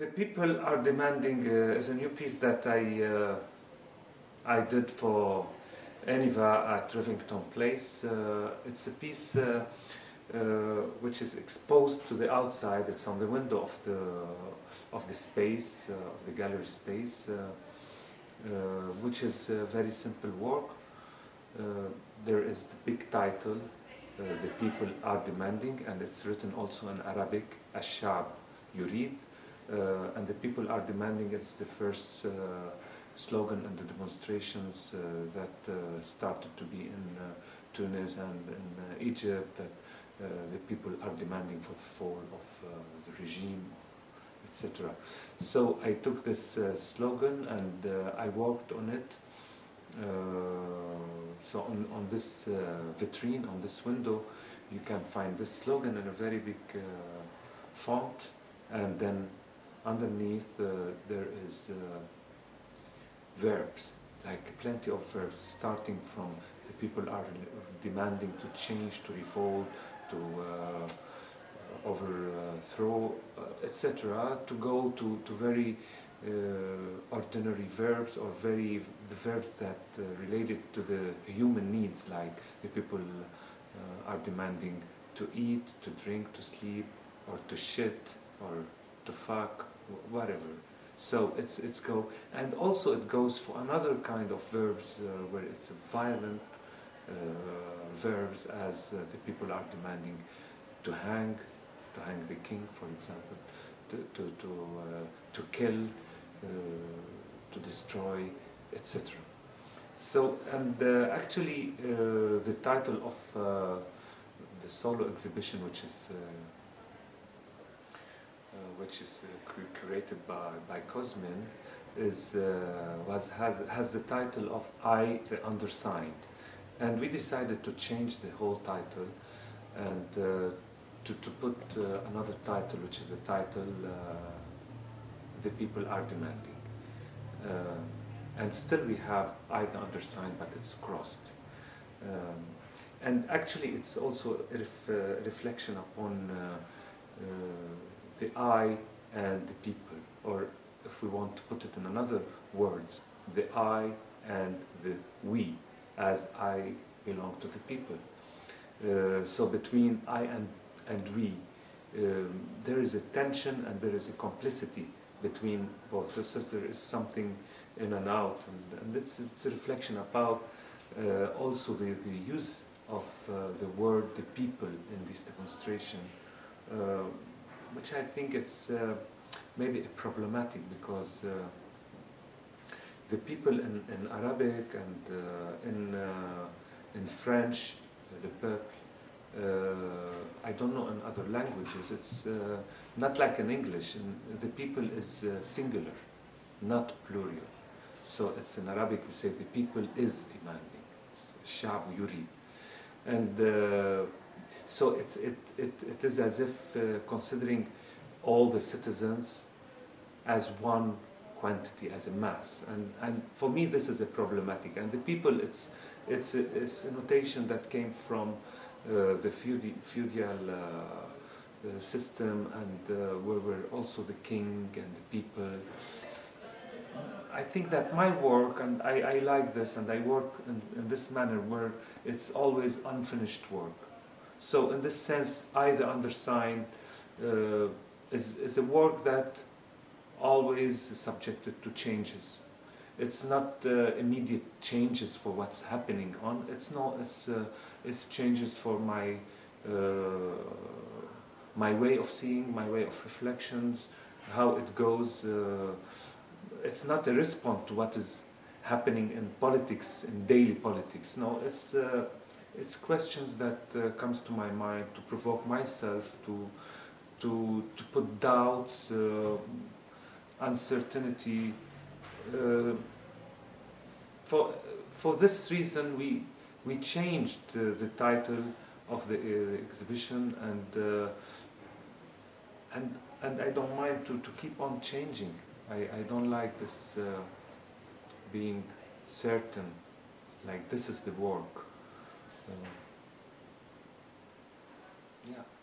The people are demanding uh, is a new piece that I uh, I did for Iniva at Rivington Place. Uh, it's a piece uh, uh, which is exposed to the outside. It's on the window of the of the space uh, of the gallery space, uh, which is a very simple work. there is the big title, "The People Are Demanding," and it's written also in Arabic, "Ashab Yurid." Uh, and the people are demanding it's the first uh, slogan and the demonstrations uh, that started to be in Tunis and in Egypt that the people are demanding for the fall of the regime etc. So I took this uh, slogan and uh, I worked on it. Uh, so on, on this vitrine, on this window, you can find this slogan in a very big font and then underneath uh, there is uh, verbs, like plenty of verbs, starting from the people are demanding to change, to revolt, to uh, overthrow, etc., to go to, to very uh, ordinary verbs or very the verbs that uh, related to the human needs like the people uh, are demanding to eat, to drink, to sleep or to shit or to fuck, whatever. So it's it's go, and also it goes for another kind of verbs uh, where it's violent uh, verbs as uh, the people are demanding to hang, to hang the king, for example, to to to, uh, to kill, uh, to destroy, etc. So and uh, actually the title of the solo exhibition, which is which is uh, curated by, by Cosmin, is, uh, was, has, has the title of I, the Undersigned. And we decided to change the whole title and uh, to, to put another title, which is the title The People Are Demanding. and still we have I, the Undersigned, but it's crossed. Um, and actually it's also a ref, uh, reflection upon uh, uh, the I and the people, or if we want to put it in another words, the I and the we, as I belong to the people. Uh, so between I and, and we, um, there is a tension and there is a complicity between both. So there is something in and out, and, and it's, it's a reflection about uh, also the, the use of uh, the word the people in this demonstration Uh, which I think it's uh, maybe problematic because uh, the people in, in Arabic and uh, in, in French, the peuple, I don't know in other languages, it's not like in English, and the people is singular, not plural. So it's in Arabic we say the people is demanding. الشعب يريد. And uh, so it's, it, it, it is as if uh, considering all the citizens as one quantity, as a mass. And, and for me, this is a problematic. And the people, it's, it's, a, it's a notation that came from uh, the feudal, feudal uh, uh, system and uh, where were also the king and the people. I think that my work, and I, I like this, and I work in, in this manner where it's always unfinished work. So in this sense, I, the undersigned, uh, is, is a work that always is subjected to changes. It's not uh, immediate changes for what's happening on. It's not. It's uh, it's changes for my uh, my way of seeing, my way of reflections, how it goes. Uh, it's not a response to what is happening in politics, in daily politics. No, it's uh, it's questions that uh, comes to my mind to provoke myself to to to put doubts, uh, uncertainty. Uh, for for this reason, we we changed uh, the title of the uh, exhibition and uh, and and I don't mind to, to keep on changing. I, I don't like this being certain, like this is the work. Uh, yeah.